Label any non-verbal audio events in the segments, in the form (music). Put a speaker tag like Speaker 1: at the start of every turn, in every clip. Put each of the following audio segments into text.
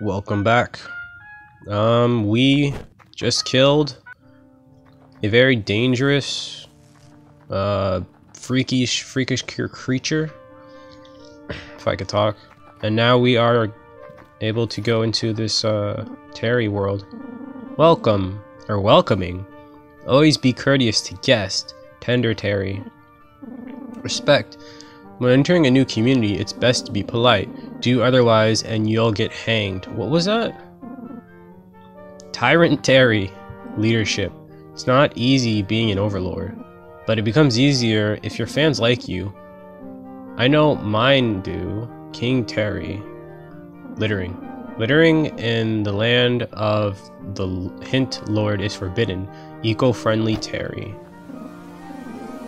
Speaker 1: Welcome back. Um, we just killed a very dangerous, uh, freakish, freakish creature, if I could talk. And now we are able to go into this, uh, Terry world. Welcome, or welcoming. Always be courteous to guests, tender Terry. Respect. When entering a new community, it's best to be polite. Do otherwise and you'll get hanged. What was that? Tyrant Terry. Leadership. It's not easy being an overlord, but it becomes easier if your fans like you. I know mine do. King Terry. Littering. Littering in the land of the Hintz Lord is forbidden. Eco-friendly Terry.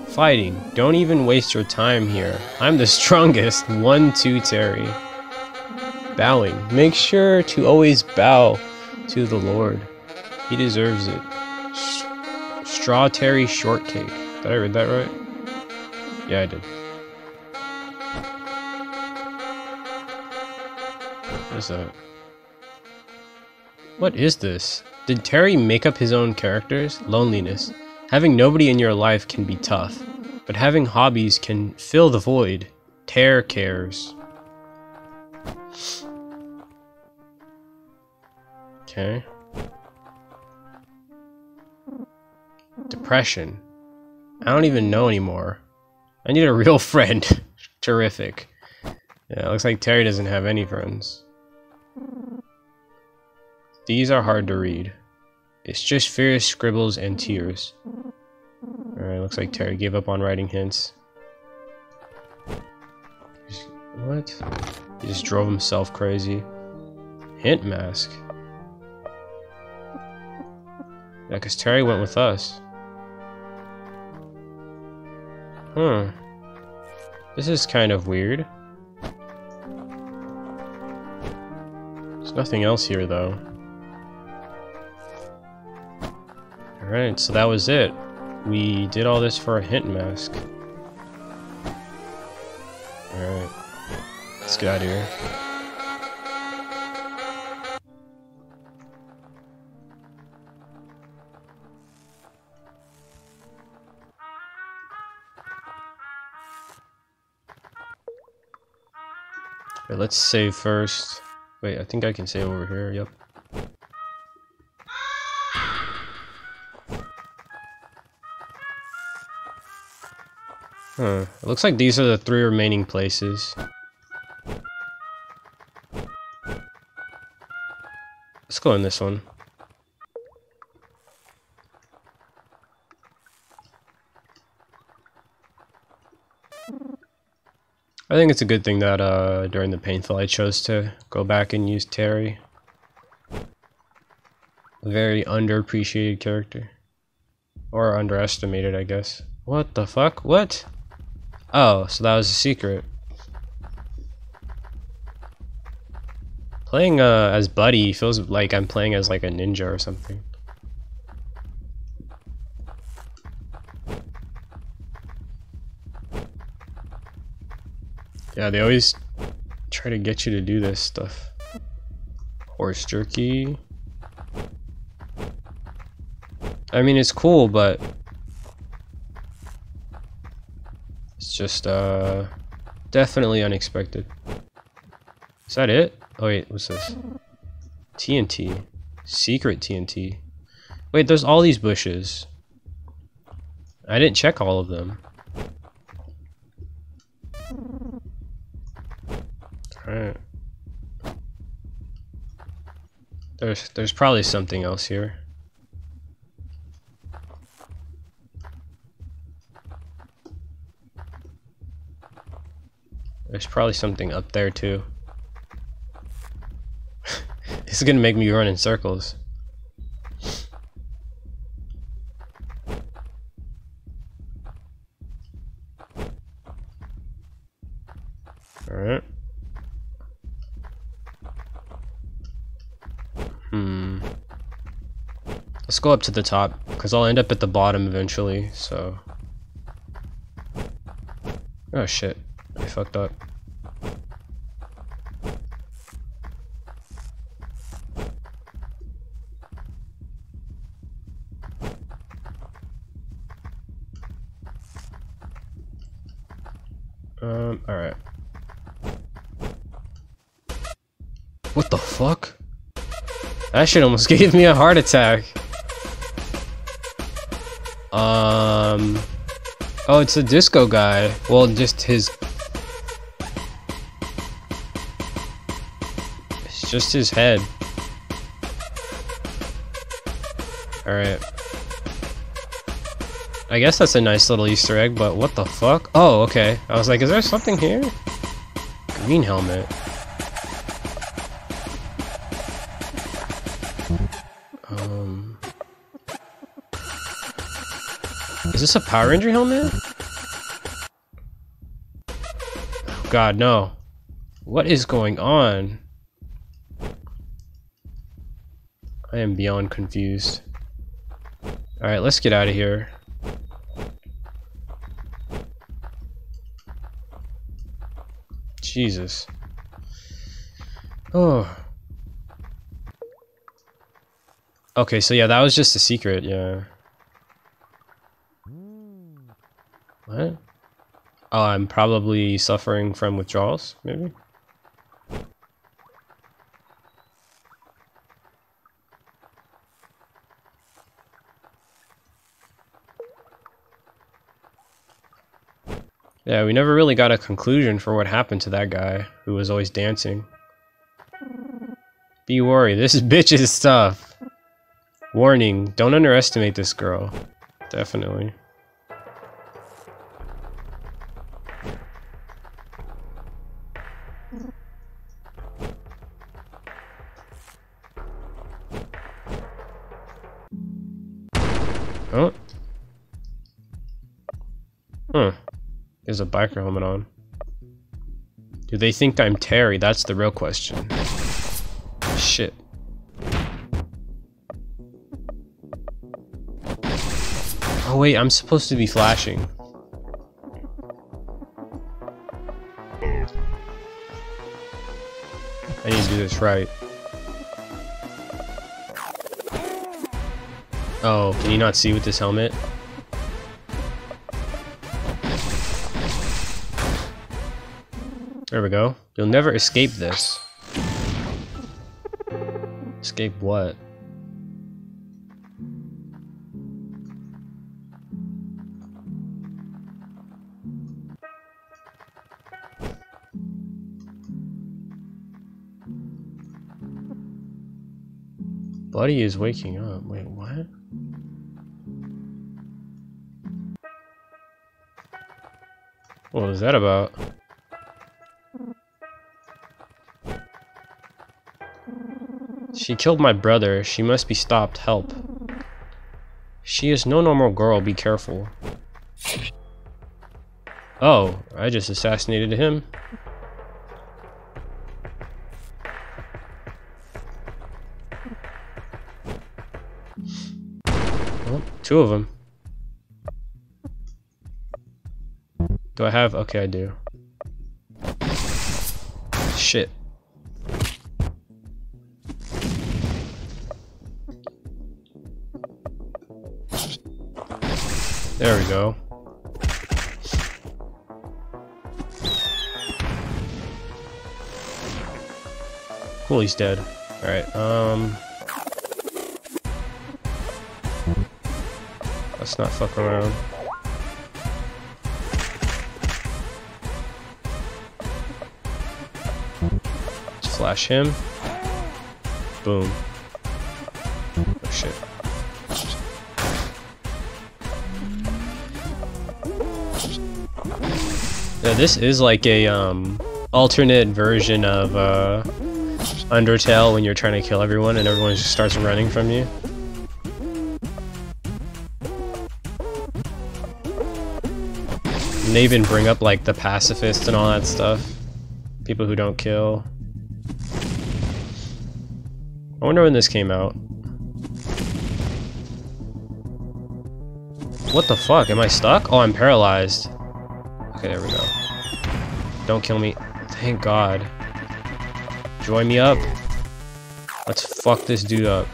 Speaker 1: Fighting. Don't even waste your time here. I'm the (laughs) strongest. 1-2 Terry. Bowing. Make sure to always bow to the Lord. He deserves it. Straw Terry Shortcake. Did I read that right? Yeah, I did. What is that? What is this? Did Terry make up his own characters? Loneliness. Having nobody in your life can be tough, but having hobbies can fill the void. Tear cares. Okay. Depression. I don't even know anymore. I need a real (laughs) friend. Terrific. Yeah, looks like Terry doesn't have any friends. These are hard to read. It's just furious scribbles and tears. Alright, looks like Terry gave up on writing hints. What? He just drove himself crazy. Hint mask. Yeah, because Terry went with us. Huh. This is kind of weird. There's nothing else here, though. Alright, so that was it. We did all this for a hint mask. Let's here. Let's save first. Wait, I think I can save over here, yep. Huh. It looks like these are the three remaining places. In this one. I think it's a good thing that uh, during the painful I chose to go back and use Terry. A very underappreciated character. Or underestimated, I guess. What the fuck? What? Oh, so that was a secret. Playing uh, as Buddy feels like I'm playing as like a ninja or something. Yeah, they always try to get you to do this stuff. Horse jerky. I mean, it's cool, but it's just uh, definitely unexpected. Is that it? Oh wait, what's this? TNT. Secret TNT. Wait, there's all these bushes. I didn't check all of them. Alright. There's there's probably something else here. There's probably something up there too. This is gonna make me run in circles. Alright. Hmm. Let's go up to the top, because I'll end up at the bottom eventually, so... Oh shit. I fucked up. Um, alright. What the fuck? That shit almost (laughs) gave me a heart attack. Um... Oh, it's a disco guy. Well, just his... It's just his head. Alright. I guess that's a nice little Easter egg, but what the fuck? Oh, okay. I was like, is there something here? Green helmet. Um... Is this a Power Ranger helmet? God, no. What is going on? I am beyond confused. Alright, let's get out of here. Jesus. Oh. Okay, so yeah, that was just a secret, yeah. What? Oh, I'm probably suffering from withdrawals, maybe? Yeah, we never really got a conclusion for what happened to that guy who was always dancing. Be worried, this (laughs) bitch is stuff. Warning, don't underestimate this girl. Definitely. Oh. There's a biker helmet on. Do they think I'm Terry? That's the real question. Shit. Oh wait, I'm supposed to be flashing. I need to do this right. Oh, can you not see with this helmet? There we go. You'll never escape this. Escape what? Buddy is waking up. Wait, what? What was that about? She killed my brother. She must be stopped. Help. She is no normal girl. Be careful. Oh, I just assassinated him. Two of them. Do I have? Okay, I do. Shit. There we go. Cool, he's dead. Alright, um... Let's not fuck around. Let's flash him. Boom. Oh shit. Yeah, this is like a um, alternate version of uh, Undertale when you're trying to kill everyone and everyone just starts running from you. And they even bring up like the pacifists and all that stuff. People who don't kill. I wonder when this came out. What the fuck? Am I stuck? Oh, I'm paralyzed. Okay, there we go. Don't kill me. Thank God. Join me up. Let's fuck this dude up.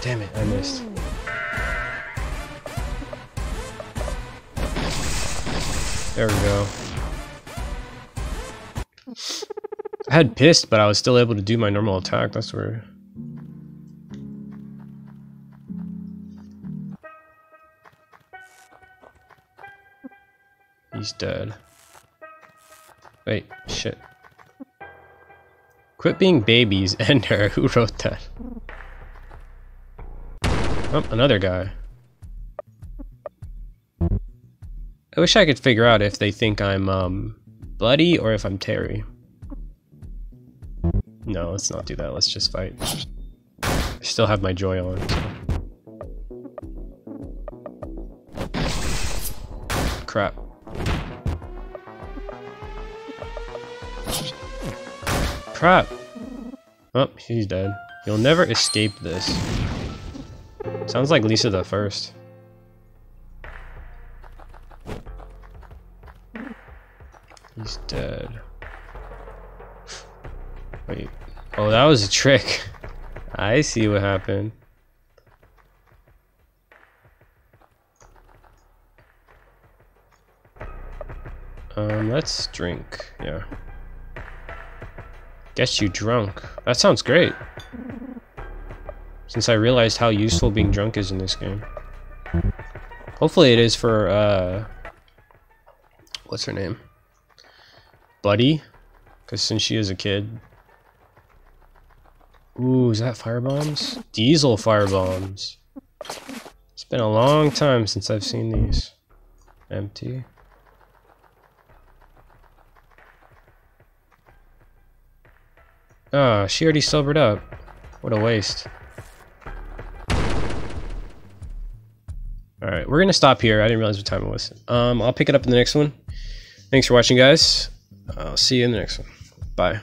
Speaker 1: Damn it, I missed. There we go. I had pissed, but I was still able to do my normal attack, that's where. He's dead. Wait, shit. Quit being babies, (laughs) Ender. Who wrote that? Oh, another guy. I wish I could figure out if they think I'm, um, Buddy or if I'm Terry. No, let's not do that. Let's just fight. I still have my joy on. So. Crap. Crap. Oh, she's dead. You'll never escape this. Sounds like Lisa the First. He's dead. Wait. Oh, that was a trick. (laughs) I see what happened. Um, let's drink. Yeah. Get you drunk. That sounds great. Since I realized how useful being drunk is in this game. Hopefully it is for, uh... What's her name? Buddy? Because since she is a kid. Ooh, is that firebombs? Diesel firebombs. It's been a long time since I've seen these. Empty. Ah, oh, she already sobered up. What a waste. Alright, we're gonna stop here. I didn't realize what time it was. Um, I'll pick it up in the next one. Thanks for watching, guys. I'll see you in the next one. Bye.